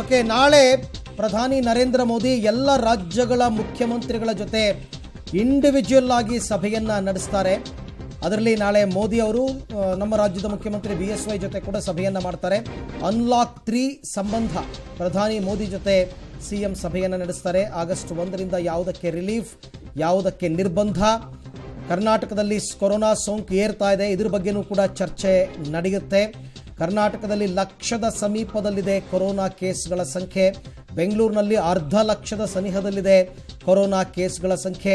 Okay, ನಾಳೆ ಪ್ರಧಾನಿ ನರೇಂದ್ರ ಮೋದಿ ಎಲ್ಲ ರಾಜ್ಯಗಳ ಮುಖ್ಯಮಂತ್ರಿಗಳ ಜೊತೆ ಇಂಡಿವಿಜುವಲ್ ಆಗಿ ಸಭೆಯನ್ನು ನಡೆಸ್ತಾರೆ. ಅದರಲ್ಲಿ ನಾಳೆ ಮೋದಿ ಅವರು ನಮ್ಮ ರಾಜ್ಯದ ಮುಖ್ಯಮಂತ್ರಿ ಬಿ ಎಸ್ ವೈ ಜೊತೆ ಕೂಡ ಸಭೆಯನ್ನು ಮಾಡ್ತಾರೆ. ಅನ್ಲಾಕ್ ತ್ರೀ ಸಂಬಂಧ ಪ್ರಧಾನಿ ಮೋದಿ ಜೊತೆ ಸಿಎಂ ಸಭೆಯನ್ನು ನಡೆಸ್ತಾರೆ. ಆಗಸ್ಟ್ ಒಂದರಿಂದ ಯಾವುದಕ್ಕೆ ರಿಲೀಫ್ ಯಾವುದಕ್ಕೆ ನಿರ್ಬಂಧ. ಕರ್ನಾಟಕದಲ್ಲಿ ಕೊರೋನಾ ಸೋಂಕು ಏರ್ತಾ ಇದೆ, ಇದ್ರ ಬಗ್ಗೆನೂ ಕೂಡ ಚರ್ಚೆ ನಡೆಯುತ್ತೆ. ಕರ್ನಾಟಕದಲ್ಲಿ ಲಕ್ಷದ ಸಮೀಪದಲ್ಲಿದೆ ಕೊರೋನಾ ಕೇಸ್ಗಳ ಸಂಖ್ಯೆ. ಬೆಂಗಳೂರಿನಲ್ಲಿ ಅರ್ಧ ಲಕ್ಷದ ಸನಿಹದಲ್ಲಿದೆ ಕೊರೋನಾ ಕೇಸ್ಗಳ ಸಂಖ್ಯೆ.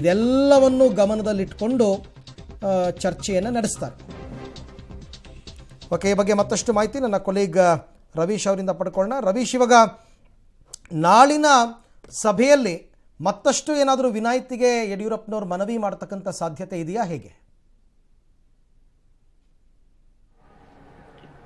ಇದೆಲ್ಲವನ್ನು ಗಮನದಲ್ಲಿಟ್ಟುಕೊಂಡು ಚರ್ಚೆಯನ್ನು ನಡೆಸ್ತಾರೆ. ಓಕೆ, ಈ ಬಗ್ಗೆ ಮತ್ತಷ್ಟು ಮಾಹಿತಿ ನನ್ನ ಕೊಲೀಗ್ ರವೀಶ್ ಅವರಿಂದ ಪಡ್ಕೊಳ್ಳೋಣ. ರವೀಶ್, ಇವಾಗ ನಾಳಿನ ಸಭೆಯಲ್ಲಿ ಮತ್ತಷ್ಟು ಏನಾದರೂ ವಿನಾಯಿತಿಗೆ ಯಡಿಯೂರಪ್ಪನವ್ರು ಮನವಿ ಮಾಡತಕ್ಕಂಥ ಸಾಧ್ಯತೆ ಇದೆಯಾ ಹೇಗೆ?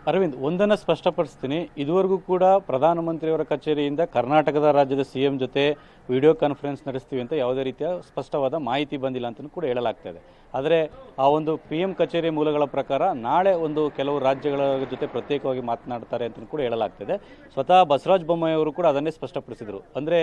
ಅರವಿಂದ್, ಒಂದನ್ನು ಸ್ಪಷ್ಟಪಡಿಸ್ತೀನಿ. ಇದುವರೆಗೂ ಕೂಡ ಪ್ರಧಾನಮಂತ್ರಿಯವರ ಕಚೇರಿಯಿಂದ ಕರ್ನಾಟಕದ ರಾಜ್ಯದ ಸಿಎಂ ಜೊತೆ ವಿಡಿಯೋ ಕಾನ್ಫರೆನ್ಸ್ ನಡೆಸ್ತೀವಿ ಅಂತ ಯಾವುದೇ ರೀತಿಯ ಸ್ಪಷ್ಟವಾದ ಮಾಹಿತಿ ಬಂದಿಲ್ಲ ಅಂತಲೂ ಕೂಡ ಹೇಳಲಾಗ್ತಾ ಇದೆ. ಆದರೆ ಆ ಒಂದು ಪಿ ಎಂ ಕಚೇರಿ ಮೂಲಗಳ ಪ್ರಕಾರ ನಾಳೆ ಒಂದು ಕೆಲವು ರಾಜ್ಯಗಳ ಜೊತೆ ಪ್ರತ್ಯೇಕವಾಗಿ ಮಾತನಾಡ್ತಾರೆ ಅಂತ ಕೂಡ ಹೇಳಲಾಗ್ತಿದೆ. ಸ್ವತಃ ಬಸವರಾಜ ಬೊಮ್ಮಾಯಿಯವರು ಕೂಡ ಅದನ್ನೇ ಸ್ಪಷ್ಟಪಡಿಸಿದರು. ಅಂದರೆ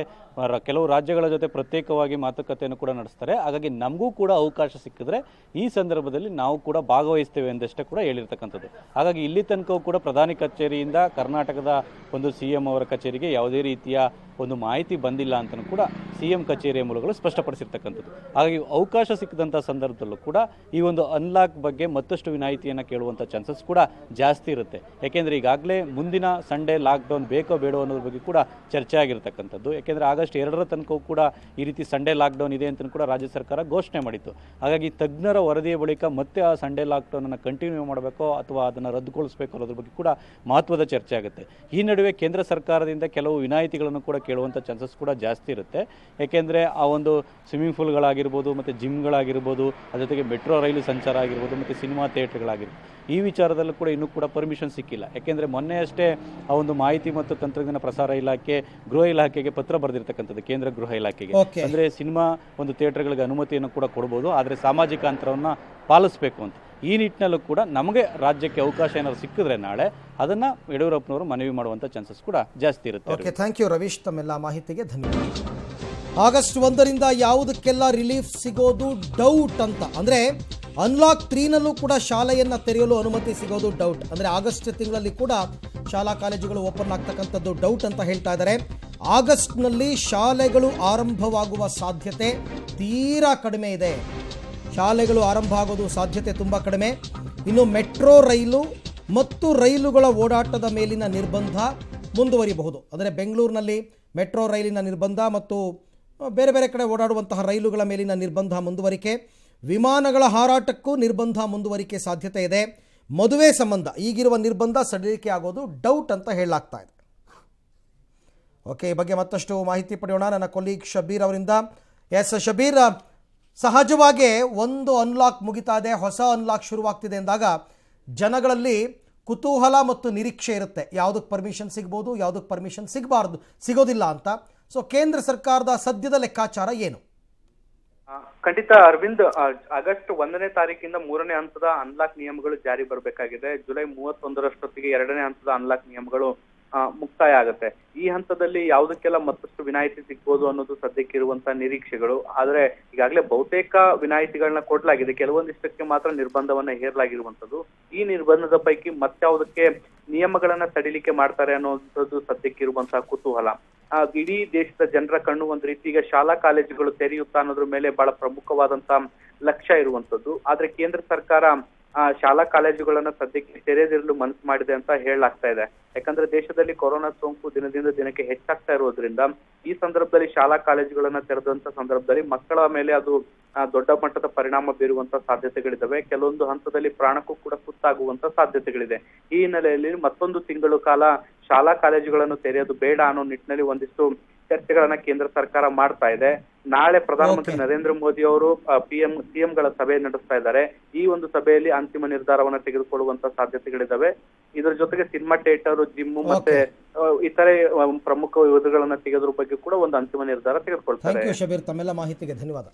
ಕೆಲವು ರಾಜ್ಯಗಳ ಜೊತೆ ಪ್ರತ್ಯೇಕವಾಗಿ ಮಾತುಕತೆಯನ್ನು ಕೂಡ ನಡೆಸ್ತಾರೆ. ಹಾಗಾಗಿ ನಮಗೂ ಕೂಡ ಅವಕಾಶ ಸಿಕ್ಕಿದ್ರೆ ಈ ಸಂದರ್ಭದಲ್ಲಿ ನಾವು ಕೂಡ ಭಾಗವಹಿಸ್ತೇವೆ ಎಂದಷ್ಟೇ ಕೂಡ ಹೇಳಿರ್ತಕ್ಕಂಥದ್ದು. ಹಾಗಾಗಿ ಇಲ್ಲಿ ತನಕವೂ ಕೂಡ ಪ್ರಧಾನಿ ಕಚೇರಿಯಿಂದ ಕರ್ನಾಟಕದ ಒಂದು ಸಿ ಎಂ ಅವರ ಕಚೇರಿಗೆ ಯಾವುದೇ ರೀತಿಯ ಒಂದು ಮಾಹಿತಿ ಬಂದಿಲ್ಲ ಅಂತಲೂ ಕೂಡ ಸಿ ಎಂ ಕಚೇರಿಯ ಮೂಲಗಳು ಸ್ಪಷ್ಟಪಡಿಸಿರ್ತಕ್ಕಂಥದ್ದು. ಹಾಗಾಗಿ ಅವಕಾಶ ಸಿಕ್ಕಿದಂಥ ಸಂದರ್ಭದಲ್ಲೂ ಕೂಡ ಈ ಒಂದು ಅನ್ಲಾಕ್ ಬಗ್ಗೆ ಮತ್ತಷ್ಟು ವಿನಾಯಿತಿಯನ್ನು ಕೇಳುವಂಥ ಚಾನ್ಸಸ್ ಕೂಡ ಜಾಸ್ತಿ ಇರುತ್ತೆ. ಯಾಕೆಂದರೆ ಈಗಾಗಲೇ ಮುಂದಿನ ಸಂಡೇ ಲಾಕ್ಡೌನ್ ಬೇಕೋ ಬೇಡೋ ಅನ್ನೋದ್ರ ಬಗ್ಗೆ ಕೂಡ ಚರ್ಚೆ ಆಗಿರ್ತಕ್ಕಂಥದ್ದು. ಯಾಕೆಂದರೆ ಆಗಸ್ಟ್ ಎರಡರ ತನಕ ಕೂಡ ಈ ರೀತಿ ಸಂಡೇ ಲಾಕ್ಡೌನ್ ಇದೆ ಅಂತ ಕೂಡ ರಾಜ್ಯ ಸರ್ಕಾರ ಘೋಷಣೆ ಮಾಡಿತ್ತು. ಹಾಗಾಗಿ ತಜ್ಞರ ವರದಿಯ ಬಳಿಕ ಮತ್ತೆ ಆ ಸಂಡೇ ಲಾಕ್ಡೌನನ್ನು ಕಂಟಿನ್ಯೂ ಮಾಡಬೇಕೋ ಅಥವಾ ಅದನ್ನು ರದ್ದುಗೊಳಿಸಬೇಕು ಅನ್ನೋದ್ರ ಬಗ್ಗೆ ಕೂಡ ಮಹತ್ವದ ಚರ್ಚೆ ಆಗುತ್ತೆ. ಈ ನಡುವೆ ಕೇಂದ್ರ ಸರ್ಕಾರದಿಂದ ಕೆಲವು ವಿನಾಯಿತಿಗಳನ್ನು ಕೂಡ ಕೇಳುವಂಥ ಚಾನ್ಸಸ್ ಕೂಡ ಜಾಸ್ತಿ ಇರುತ್ತೆ. ಯಾಕೆಂದರೆ ಆ ಒಂದು ಸ್ವಿಮ್ಮಿಂಗ್ ಪೂಲ್ಗಳಾಗಿರ್ಬೋದು ಮತ್ತು ಜಿಮ್ಗಳಾಗಿರ್ಬೋದು ಅದ್ರ ಜೊತೆಗೆ ಮೆಟ್ರೋ ರೈಲು ಸಂಚಾರ ಆಗಿರ್ಬೋದು ಮತ್ತು ಸಿನಿಮಾ ಥಿಯೇಟ್ರ್ಗಳಾಗಿರ್ಬೋದು ಈ ವಿಚಾರದಲ್ಲೂ ಕೂಡ ಇನ್ನೂ ಕೂಡ ಪರ್ಮಿಷನ್ ಸಿಕ್ಕಿಲ್ಲ. ಯಾಕೆಂದರೆ ಮೊನ್ನೆ ಅಷ್ಟೇ ಆ ಒಂದು ಮಾಹಿತಿ ಮತ್ತು ತಂತ್ರಜ್ಞಾನ ಪ್ರಸಾರ ಇಲಾಖೆ ಗೃಹ ಇಲಾಖೆಗೆ ಪತ್ರ ಬರೆದಿರ್ತಕ್ಕಂಥದ್ದು ಕೇಂದ್ರ ಗೃಹ ಇಲಾಖೆಗೆ. ಅಂದರೆ ಸಿನಿಮಾ ಒಂದು ಥಿಯೇಟರ್ಗಳಿಗೆ ಅನುಮತಿಯನ್ನು ಕೂಡ ಕೊಡ್ಬೋದು ಆದರೆ ಸಾಮಾಜಿಕ ಅಂತರವನ್ನು ಪಾಲಿಸಬೇಕು ಅಂತ. ಈ ನಿಟ್ಟಿನಲ್ಲೂ ಕೂಡ ನಮಗೆ ರಾಜ್ಯಕ್ಕೆ ಅವಕಾಶ ಏನಾದ್ರು ಸಿಕ್ಕಿದ್ರೆ ನಾಳೆ ಅದನ್ನು ಯಡಿಯೂರಪ್ಪನವರು ಮನವಿ ಮಾಡುವಂಥ ಚಾನ್ಸಸ್ ಕೂಡ ಜಾಸ್ತಿ ಇರುತ್ತೆ. ಓಕೆ ಥ್ಯಾಂಕ್ ಯು ರವೀಶ್ ತಮ್ಮೆಲ್ಲ ಮಾಹಿತಿಗೆ ಧನ್ಯವಾದ. ಆಗಸ್ಟ್ ಒಂದರಿಂದ ಯಾವುದಕ್ಕೆಲ್ಲ ರಿಲೀಫ್ ಸಿಗೋದು ಡೌಟ್ ಅಂತ. ಅಂದರೆ ಅನ್ಲಾಕ್ ತ್ರೀನಲ್ಲೂ ಕೂಡ ಶಾಲೆಯನ್ನು ತೆರೆಯಲು ಅನುಮತಿ ಸಿಗೋದು ಡೌಟ್ ಅಂದರೆ ಆಗಸ್ಟ್ ತಿಂಗಳಲ್ಲಿ ಕೂಡ ಶಾಲಾ ಕಾಲೇಜುಗಳು ಓಪನ್ ಆಗ್ತಕ್ಕಂಥದ್ದು ಡೌಟ್ ಅಂತ ಹೇಳ್ತಾ ಇದ್ದಾರೆ ಆಗಸ್ಟ್ನಲ್ಲಿ ಶಾಲೆಗಳು ಆರಂಭವಾಗುವ ಸಾಧ್ಯತೆ ತೀರಾ ಕಡಿಮೆ ಇದೆ. ಶಾಲೆಗಳು ಆರಂಭ ಆಗೋದು ಸಾಧ್ಯತೆ ತುಂಬ ಕಡಿಮೆ. ಇನ್ನು ಮೆಟ್ರೋ ರೈಲು ಮತ್ತು ರೈಲುಗಳ ಓಡಾಟದ ಮೇಲಿನ ನಿರ್ಬಂಧ ಮುಂದುವರಿಬಹುದು. ಅಂದರೆ ಬೆಂಗಳೂರಿನಲ್ಲಿ ಮೆಟ್ರೋ ರೈಲಿನ ನಿರ್ಬಂಧ ಮತ್ತು ಬೇರೆ ಬೇರೆ ಕಡೆ ಓಡಾಡುವಂತಹ ರೈಲುಗಳ ಮೇಲಿನ ನಿರ್ಬಂಧ ಮುಂದುವರಿಕೆ, ವಿಮಾನಗಳ ಹಾರಾಟಕ್ಕೂ ನಿರ್ಬಂಧ ಮುಂದುವರಿಕೆ ಸಾಧ್ಯತೆ ಇದೆ. ಮದುವೆ ಸಂಬಂಧ, ಈಗಿರುವ ನಿರ್ಬಂಧ ಸಡಿಲಿಕೆ ಆಗೋದು ಡೌಟ್ ಅಂತ ಹೇಳಲಾಗ್ತಾ ಇದೆ. ಓಕೆ ಈ ಬಗ್ಗೆ ಮತ್ತಷ್ಟು ಮಾಹಿತಿ ಪಡೆಯೋಣ. ನನ್ನ ಕೊಲೀಗ್ ಶಬೀರ್ ಅವರಿಂದ. ಎಸ್ ಶಬೀರ್ ಸಹಜವಾಗಿ ಒಂದು ಅನ್ಲಾಕ್ ಮುಗಿತಾ ಇದೆ. ಹೊಸ ಅನ್ಲಾಕ್ ಶುರುವಾಗ್ತಿದೆ ಎಂದಾಗ ಜನಗಳಲ್ಲಿ ಕುತೂಹಲ ಮತ್ತು ನಿರೀಕ್ಷೆ ಇರುತ್ತೆ. ಯಾವುದಕ್ಕೆ ಪರ್ಮಿಷನ್ ಸಿಗ್ಬೋದು ಯಾವುದಕ್ಕೆ ಪರ್ಮಿಷನ್ ಸಿಗಬಾರ್ದು, ಸಿಗೋದಿಲ್ಲ ಅಂತ. ಸೊ ಕೇಂದ್ರ ಸರ್ಕಾರದ ಸದ್ಯದ ಲೆಕ್ಕಾಚಾರ ಏನು? ಖಂಡಿತ ಅರವಿಂದ್ ಆಗಸ್ಟ್ ಒಂದನೇ ತಾರೀಕಿಂದ ಮೂರನೇ ಹಂತದ ಅನ್ಲಾಕ್ ನಿಯಮಗಳು ಜಾರಿ ಬರಬೇಕಾಗಿದೆ. ಜುಲೈ ಮೂವತ್ತೊಂದರಷ್ಟೊತ್ತಿಗೆ ಎರಡನೇ ಹಂತದ ಅನ್ಲಾಕ್ ನಿಯಮಗಳು ಮುಕ್ತಾಯ ಆಗುತ್ತೆ. ಈ ಹಂತದಲ್ಲಿ ಯಾವುದಕ್ಕೆಲ್ಲ ಮತ್ತಷ್ಟು ವಿನಾಯಿತಿ ಸಿಗ್ಬೋದು ಅನ್ನೋದು ಸದ್ಯಕ್ಕೆ ಇರುವಂತಹ ನಿರೀಕ್ಷೆಗಳು. ಆದ್ರೆ ಈಗಾಗಲೇ ಬಹುತೇಕ ವಿನಾಯಿತಿಗಳನ್ನ ಕೊಡಲಾಗಿದೆ. ಕೆಲವೊಂದಿಷ್ಟಕ್ಕೆ ಮಾತ್ರ ನಿರ್ಬಂಧವನ್ನ ಹೇರಲಾಗಿರುವಂತದ್ದು ಈ ನಿರ್ಬಂಧದ ಪೈಕಿ ಮತ್ತಾವುದಕ್ಕೆ ನಿಯಮಗಳನ್ನ ಸಡಿಲಿಕೆ ಮಾಡ್ತಾರೆ ಅನ್ನೋದು ಸದ್ಯಕ್ಕೆ ಇರುವಂತಹ ಕುತೂಹಲ. ಇಡೀ ದೇಶದ ಜನರ ಕಣ್ಣು ಒಂದ್ ರೀತಿ ಈಗ ಶಾಲಾ ಕಾಲೇಜುಗಳು ತೆರೆಯುತ್ತಾ ಅನ್ನೋದ್ರ ಮೇಲೆ ಬಹಳ ಪ್ರಮುಖವಾದಂತ ಲಕ್ಷ್ಯ ಇರುವಂತದ್ದು ಆದ್ರೆ ಕೇಂದ್ರ ಸರ್ಕಾರ ಶಾಲಾ ಕಾಲೇಜುಗಳನ್ನ ಸದ್ಯಕ್ಕೆ ತೆರೆದಿರಲು ಮನಸ್ಸು ಮಾಡಿದೆ ಅಂತ ಹೇಳಲಾಗ್ತಾ ಇದೆ. ಯಾಕಂದ್ರೆ ದೇಶದಲ್ಲಿ ಕೊರೋನಾ ಸೋಂಕು ದಿನದಿಂದ ದಿನಕ್ಕೆ ಹೆಚ್ಚಾಗ್ತಾ ಇರೋದ್ರಿಂದ ಈ ಸಂದರ್ಭದಲ್ಲಿ ಶಾಲಾ ಕಾಲೇಜುಗಳನ್ನ ತೆರೆದಂತ ಸಂದರ್ಭದಲ್ಲಿ ಮಕ್ಕಳ ಮೇಲೆ ಅದು ದೊಡ್ಡ ಮಟ್ಟದ ಪರಿಣಾಮ ಬೀರುವಂತ ಸಾಧ್ಯತೆಗಳಿದ್ದಾವೆ. ಕೆಲವೊಂದು ಹಂತದಲ್ಲಿ ಪ್ರಾಣಕ್ಕೂ ಕೂಡ ಸುತ್ತಾಗುವಂತ ಸಾಧ್ಯತೆಗಳಿದೆ. ಈ ಹಿನ್ನೆಲೆಯಲ್ಲಿ ಮತ್ತೊಂದು ತಿಂಗಳು ಕಾಲ ಶಾಲಾ ಕಾಲೇಜುಗಳನ್ನು ತೆರೆಯೋದು ಬೇಡ ಅನ್ನೋ ನಿಟ್ಟಿನಲ್ಲಿ ಒಂದಿಷ್ಟು ಚರ್ಚೆಗಳನ್ನ ಕೇಂದ್ರ ಸರ್ಕಾರ ಮಾಡ್ತಾ ಇದೆ. ನಾಳೆ ಪ್ರಧಾನಮಂತ್ರಿ. ನರೇಂದ್ರ ಮೋದಿ ಅವರು ಪಿಎಂ ಸಿಎಂಗಳ ಸಭೆ ನಡೆಸ್ತಾ ಇದ್ದಾರೆ. ಈ ಒಂದು ಸಭೆಯಲ್ಲಿ ಅಂತಿಮ ನಿರ್ಧಾರವನ್ನ ತೆಗೆದುಕೊಳ್ಳುವಂತ ಸಾಧ್ಯತೆಗಳಿದಾವೆ. ಇದರ ಜೊತೆಗೆ ಸಿನಿಮಾ ಥಿಯೇಟರ್ ಜಿಮ್ ಮತ್ತೆ ಇತರೆ ಪ್ರಮುಖ ವಿವಾದಗಳನ್ನ ತೆಗೆದ್ರ ಬಗ್ಗೆ ಕೂಡ ಒಂದು ಅಂತಿಮ ನಿರ್ಧಾರ ತೆಗೆದುಕೊಳ್ತಾರೆ. ಶಬೀರ್ ತಮ್ಮೆಲ್ಲ ಮಾಹಿತಿಗೆ ಧನ್ಯವಾದ.